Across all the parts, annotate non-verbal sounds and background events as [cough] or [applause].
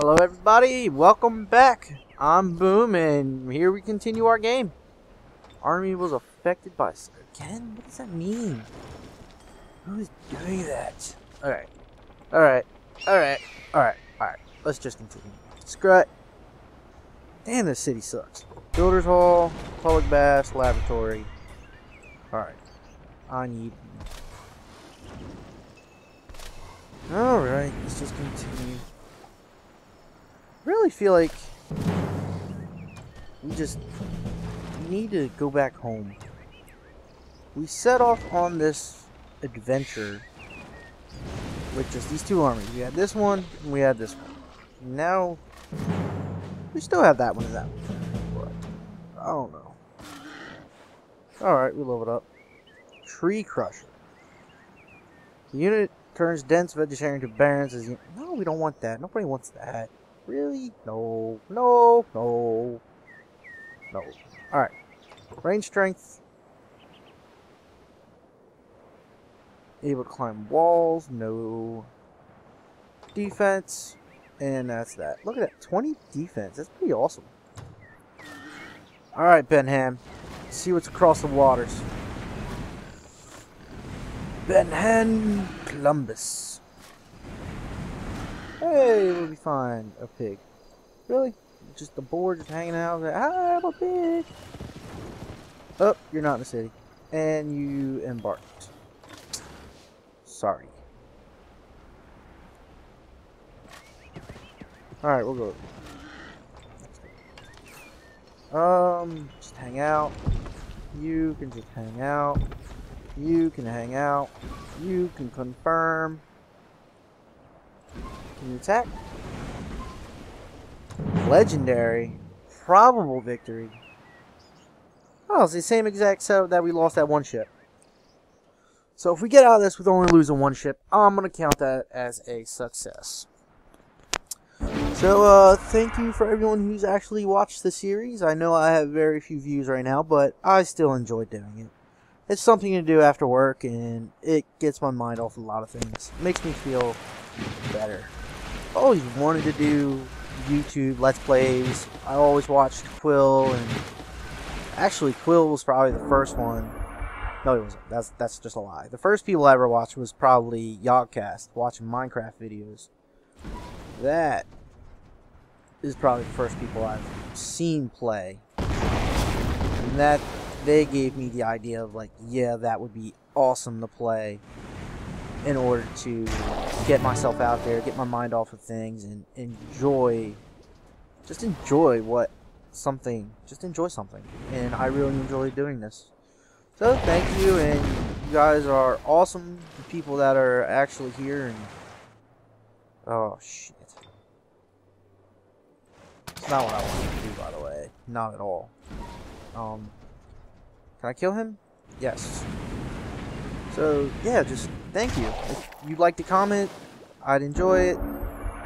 Hello everybody, welcome back. I'm Boom and here we continue our game. Army was affected by again? What does that mean? Who's doing that? Alright. Alright. Alright. Alright. Alright. Let's just continue. Screw it. Damn this city sucks. Builders Hall, public baths, laboratory. Alright. I need Alright, let's just continue really feel like we just need to go back home. We set off on this adventure with just these two armies. We had this one, and we had this one. Now, we still have that one and that one. But, I don't know. Alright, we leveled up. Tree Crusher. The unit turns dense vegetarian to barrens No, we don't want that. Nobody wants that. Really? No. No. No. No. Alright. Range strength. Able to climb walls. No. Defense. And that's that. Look at that. 20 defense. That's pretty awesome. Alright, Benham. See what's across the waters. Benham Columbus. Hey, we'll be fine. A pig. Really? Just the board just hanging out. Ah, I'm a pig. Oh, you're not in the city. And you embarked. Sorry. Alright, we'll go. Um, just hang out. You can just hang out. You can hang out. You can confirm. Attack? Legendary. Probable victory. Oh, it's the same exact setup that we lost that one ship. So if we get out of this with only losing one ship, I'm going to count that as a success. So, uh, thank you for everyone who's actually watched the series. I know I have very few views right now, but I still enjoy doing it. It's something to do after work, and it gets my mind off a lot of things. It makes me feel better always wanted to do YouTube Let's Plays. I always watched Quill, and actually Quill was probably the first one. No, it wasn't. That's that's just a lie. The first people I ever watched was probably Yogscast, watching Minecraft videos. That is probably the first people I've seen play. And that they gave me the idea of like, yeah, that would be awesome to play in order to get myself out there, get my mind off of things, and enjoy, just enjoy what something, just enjoy something. And I really enjoy doing this. So thank you, and you guys are awesome. The people that are actually here, and oh shit, it's not what I wanted to do, by the way. Not at all. Um, can I kill him? Yes. So, yeah, just thank you. If you'd like to comment, I'd enjoy it.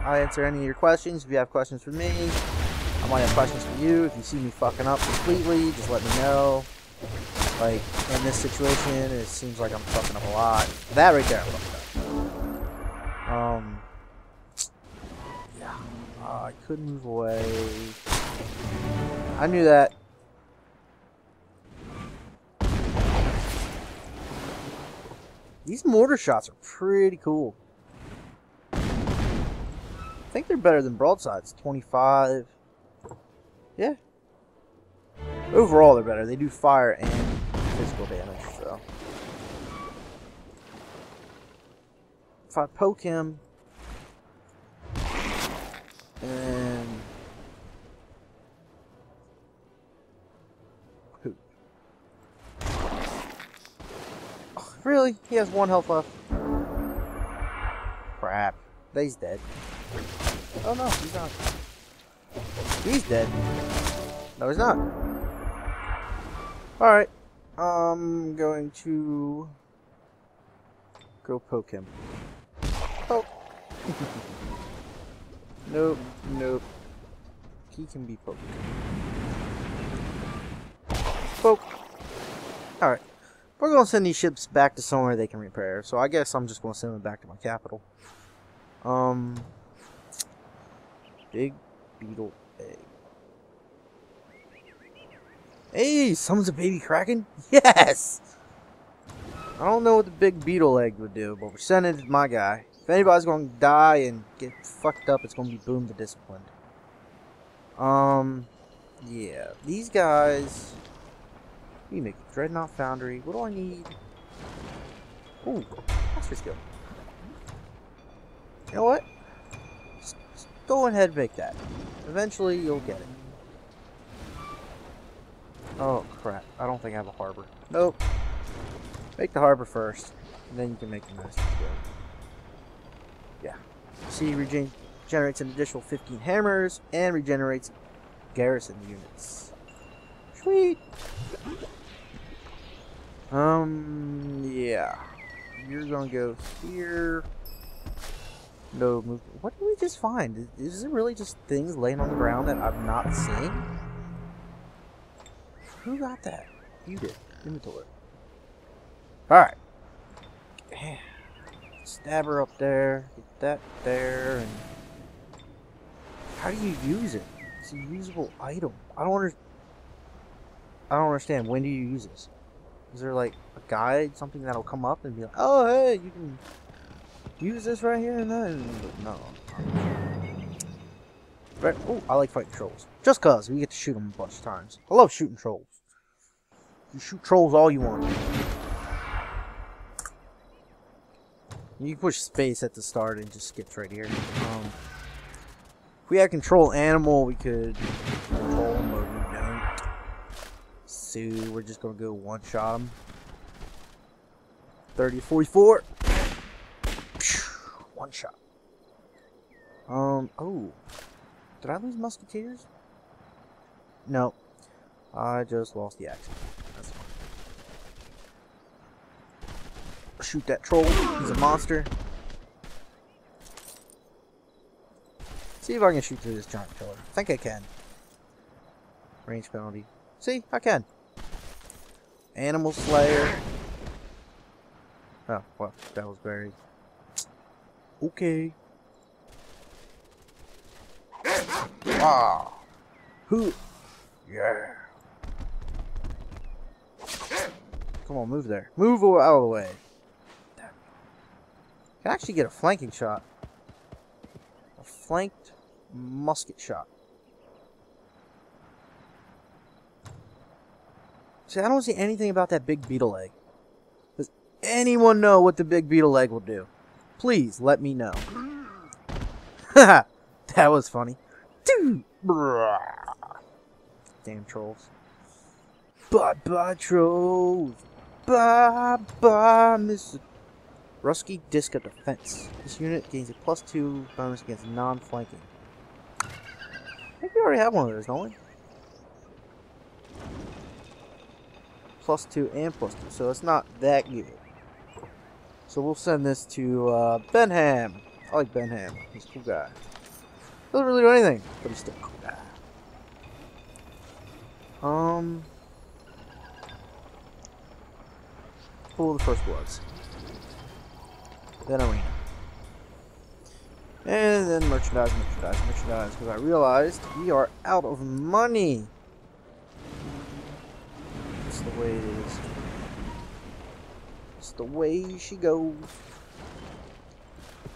I'll answer any of your questions. If you have questions for me, I might have questions for you. If you see me fucking up completely, just let me know. Like, in this situation, it seems like I'm fucking up a lot. That right there. Um, yeah. Uh, I couldn't move away. I knew that. These mortar shots are pretty cool. I think they're better than broadsides. 25. Yeah. Overall, they're better. They do fire and physical damage, so. If I poke him, and Really? He has one health left. Crap. He's dead. Oh no, he's not. He's dead. No, he's not. Alright. I'm going to go poke him. Oh. [laughs] nope, nope. He can be poked. Poke. Alright. We're going to send these ships back to somewhere they can repair. So I guess I'm just going to send them back to my capital. Um, Big beetle egg. Hey, someone's a baby kraken? [laughs] Yes! I don't know what the big beetle egg would do, but we're sending it to my guy. If anybody's gonna die and get fucked up, it's gonna be Boom the Disciplined. Um, yeah, these guys. You make Dreadnought Foundry. What do I need? Ooh, Master's Guild. You know what? Just, just go ahead and make that. Eventually, you'll get it. Oh, crap. I don't think I have a harbor. Nope. Make the harbor first, and then you can make the Master's Guild. Yeah. See, regen generates an additional 15 hammers, and regenerates garrison units. Sweet! Um, yeah. You're gonna go here. No move. What did we just find? Is, it really just things laying on the ground that I'm not seeing? Who got that? You did. Inventory. Alright. Stab her up there. Get that there. And How do you use it? It's a usable item. I don't under I don't understand. When do you use this? Is there like a guide, something that'll come up and be like, oh hey, you can use this right here and then no. Right. Oh, I like fighting trolls. Just cause we get to shoot them a bunch of times. I love shooting trolls. You shoot trolls all you want. You push space at the start and just skip right here. Um, if we had control animal, we could So we're just gonna go one shot him. 30 44. One shot. Um, oh. Did I lose musketeers? No. I just lost the axe. That's fine. Shoot that troll. He's a monster. See if I can shoot through this giant pillar. I think I can. Range penalty. See, I can. Animal Slayer. Oh, well, that was very... Okay. Ah. Who? Yeah. Come on, move there. Move out of the way. Can actually get a flanking shot. A flanked musket shot. See, I don't see anything about that big beetle egg. Does anyone know what the big beetle egg will do? Please let me know. [laughs] That was funny. Damn trolls. Bye bye trolls. Bye bye Mr. Rusky Disc of Defense. This unit gains a plus two bonus against non-flanking. I think we already have one of those, don't we? Plus two and plus two, so it's not that good. So we'll send this to uh, Benham. I like Benham. He's a cool guy. Doesn't really do anything, but he's still a cool guy. Um, pull the first bloods. Then arena. And then merchandise, merchandise, merchandise, because I realized we are out of money. Way it is. It's the way she goes.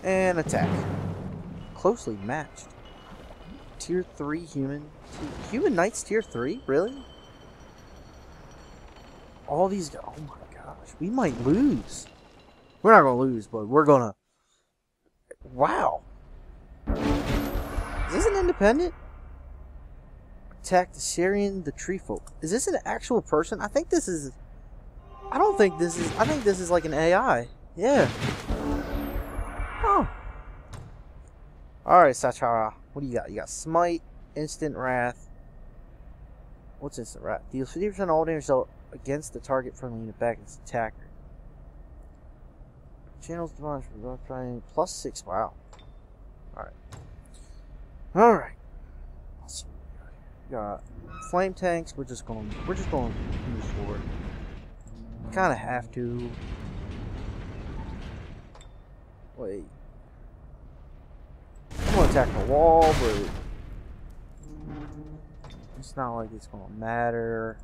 And attack. Closely matched. Tier 3 human. Human Knights tier 3? Really? All these. Oh my gosh. We might lose. We're not gonna lose, but we're gonna. Wow. Is this an independent? Attack the Syrian, the tree folk. Is this an actual person? I think this is. I don't think this is. I think this is like an AI. Yeah. Oh. Alright, Sachara. What do you got? You got Smite, Instant Wrath. What's Instant Wrath? Deals 50% all damage against the target friendly unit back its attacker. Channels divine plus six. Wow. Alright. Alright. Got. Flame tanks, we're just going we're just going to move forward. Kinda have to. Wait. I'm gonna attack the wall, but It's not like it's gonna matter.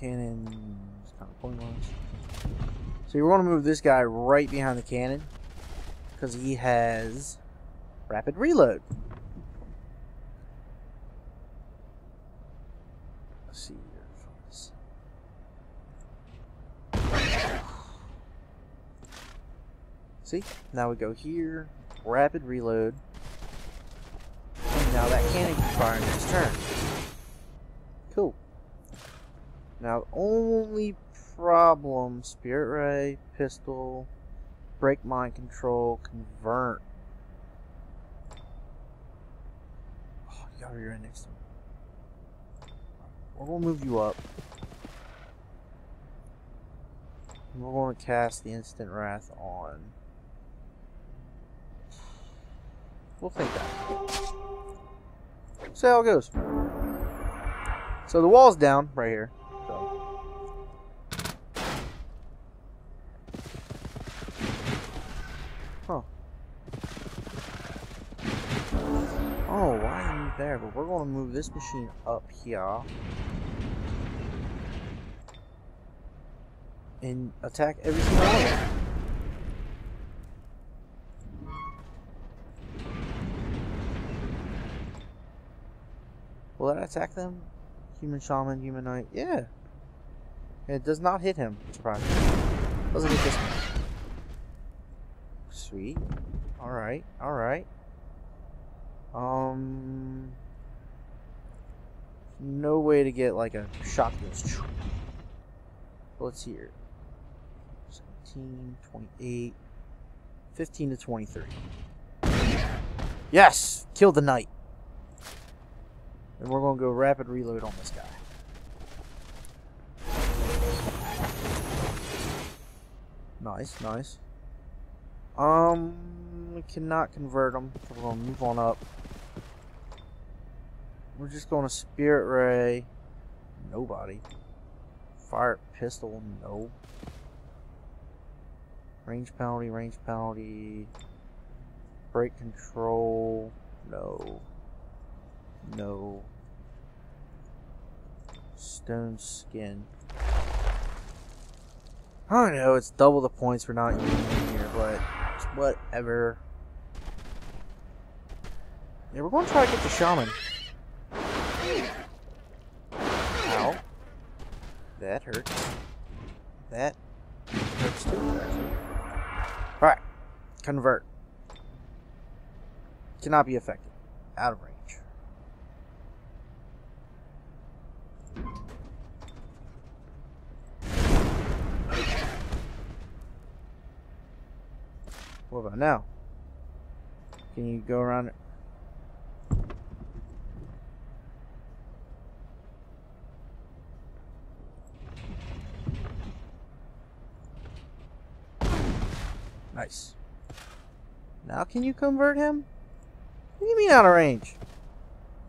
Cannon's kind of pointless. So you want to move this guy right behind the cannon because he has rapid reload. Let's see here. See? Now we go here, rapid reload. And now that cannon can fire next turn. Cool. Now, only problem, Spirit Ray, Pistol, Break Mind Control, Convert. Oh, you gotta be right next to me. Gonna move you up. We're gonna cast the Instant Wrath on. We'll think that. See how it goes. So the wall's down right here. There? But we're going to move this machine up here. And attack every single one. Will that attack them? Human shaman, human knight. Yeah. It does not hit him. Surprise. Doesn't hit this one. Sweet. Alright, alright. Um, no way to get like a shot this. Let's see here. 17, 28, 15 to 23. Yes! Kill the knight. And we're going to go rapid reload on this guy. Nice, nice. Um, we cannot convert them. We're going to move on up. We're just going to Spirit Ray. Nobody. Fire Pistol. No. Range penalty, range penalty. Break control. No. No. Stone skin. I don't know, it's double the points for not using it here, but whatever. Yeah, we're going to try to get the shaman. That hurts. That hurts too, Alright. Convert. Cannot be affected. Out of range. What about now? Can you go around it? Nice. Now can you convert him? What do you mean out of range?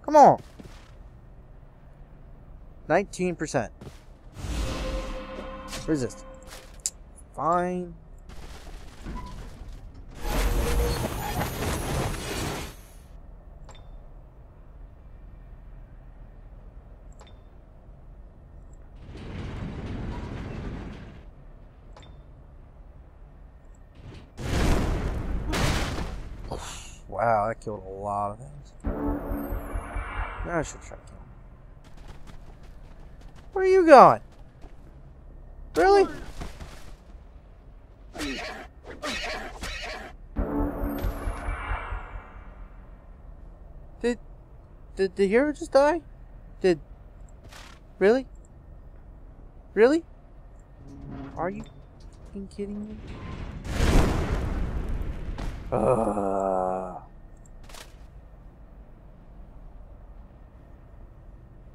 Come on. 19%. Resist. Fine. Wow, that killed a lot of things. Now I should try to kill him. Where are you going? Really? Did did the hero just die? Did really? Really? Are you kidding me?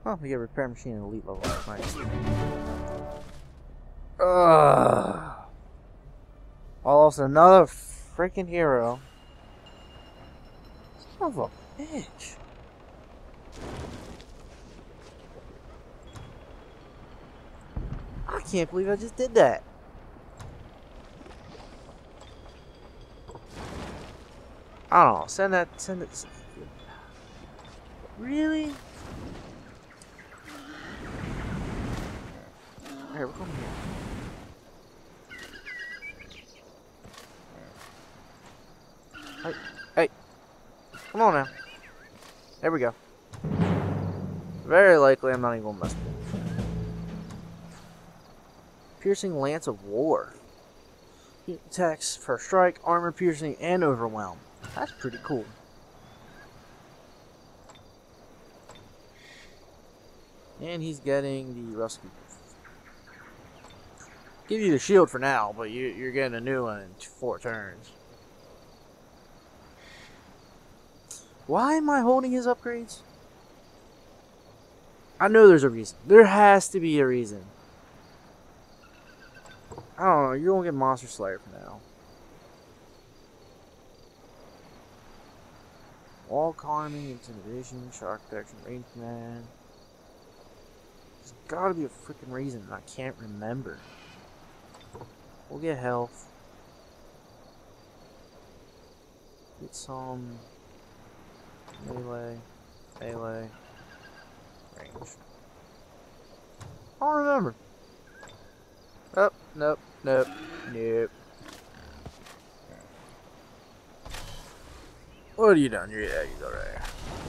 Oh, we get repair machine and elite level. Nice. Ugh. Also, another freaking hero. Son of a bitch. I can't believe I just did that. I don't know. Send that. Send it. Really? Here, we're going here. Hey, hey. Come on now. There we go. Very likely I'm not even gonna mess with it. Piercing Lance of War. Attacks for strike, armor piercing, and overwhelm. That's pretty cool. And he's getting the rescue. Give you the shield for now, but you, you're getting a new one in four turns. Why am I holding his upgrades? I know there's a reason. There has to be a reason. I don't know. You're gonna get Monster Slayer for now. Wall climbing, intimidation, shark protection, range command. There's gotta be a freaking reason. I can't remember. We'll get health. Get some melee, melee, range. I don't remember. Oh, nope, nope, nope. What are you doing? Yeah, you go right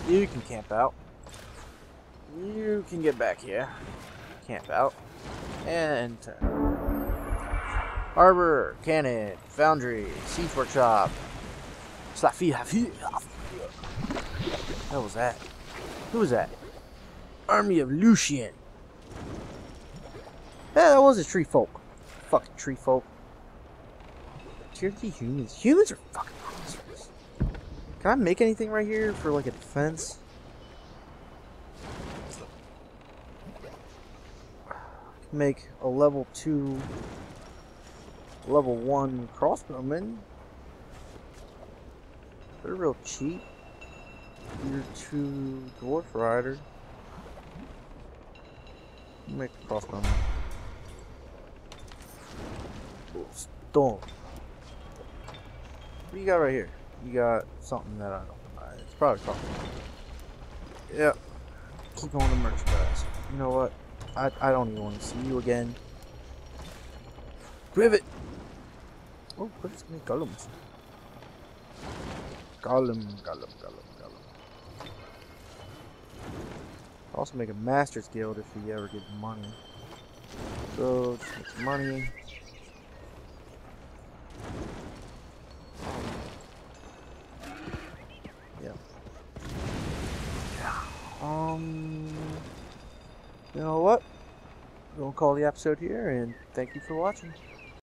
here. You can camp out. You can get back here. Camp out. And turn. Harbor, cannon, foundry, siege workshop. What was that? Who was that? Army of Lucian. Yeah, that was a tree folk. Fucking tree folk. 3 humans. Humans are fucking monsters. Can I make anything right here for like a defense? Make a level 2 level 1 crossbowmen. They're real cheap. Tier 2 dwarf rider. Make a crossbowman. Storm. What do you got right here? You got something that I don't. It's probably crossbow. Yep. Keep going to merchandise. You know what? I, I don't even want to see you again. Privet! Oh, Privet's gonna golems. Golem, golem, golem, golem. Also make a master's guild if we ever get money. So, just make some money. Yeah. Um, you know what? We'll call the episode here, and thank you for watching.